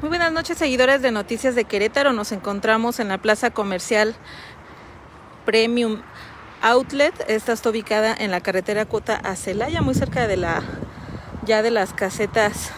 Muy buenas noches, seguidores de Noticias de Querétaro. Nos encontramos en la plaza comercial Premium Outlet. Esta está ubicada en la carretera Cuota a Celaya, muy cerca de la ya de las casetas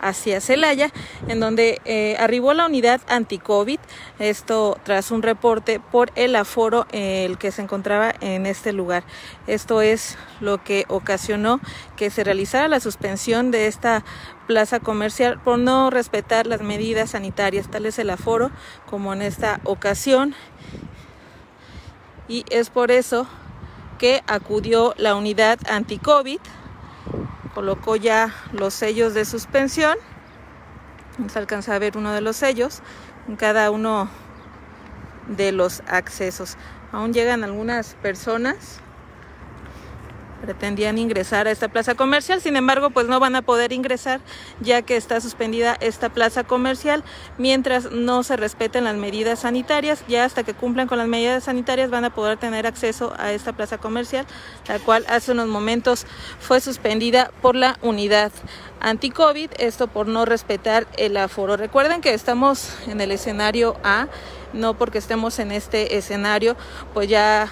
hacia Celaya, en donde eh, arribó la unidad anti-COVID, esto tras un reporte por el aforo eh, el que se encontraba en este lugar. Esto es lo que ocasionó que se realizara la suspensión de esta plaza comercial por no respetar las medidas sanitarias, tal es el aforo como en esta ocasión. Y es por eso que acudió la unidad anti-COVID colocó ya los sellos de suspensión. Se alcanza a ver uno de los sellos en cada uno de los accesos. Aún llegan algunas personas pretendían ingresar a esta plaza comercial, sin embargo, pues no van a poder ingresar ya que está suspendida esta plaza comercial mientras no se respeten las medidas sanitarias, ya hasta que cumplan con las medidas sanitarias van a poder tener acceso a esta plaza comercial, la cual hace unos momentos fue suspendida por la unidad anti-COVID, esto por no respetar el aforo. Recuerden que estamos en el escenario A, no porque estemos en este escenario, pues ya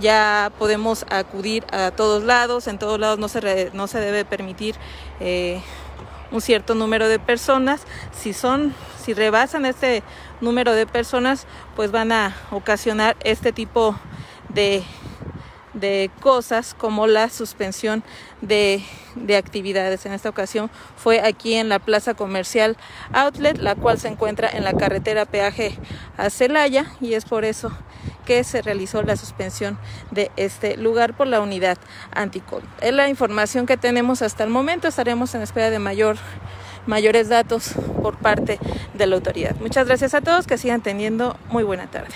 ya podemos acudir a todos lados, en todos lados no se, no se debe permitir eh, un cierto número de personas. Si son, si rebasan este número de personas, pues van a ocasionar este tipo de de cosas como la suspensión de, de, actividades. En esta ocasión fue aquí en la Plaza Comercial Outlet, la cual se encuentra en la carretera peaje a Celaya y es por eso que se realizó la suspensión de este lugar por la unidad anticovid. Es la información que tenemos hasta el momento. Estaremos en espera de mayor mayores datos por parte de la autoridad. Muchas gracias a todos, que sigan teniendo muy buena tarde.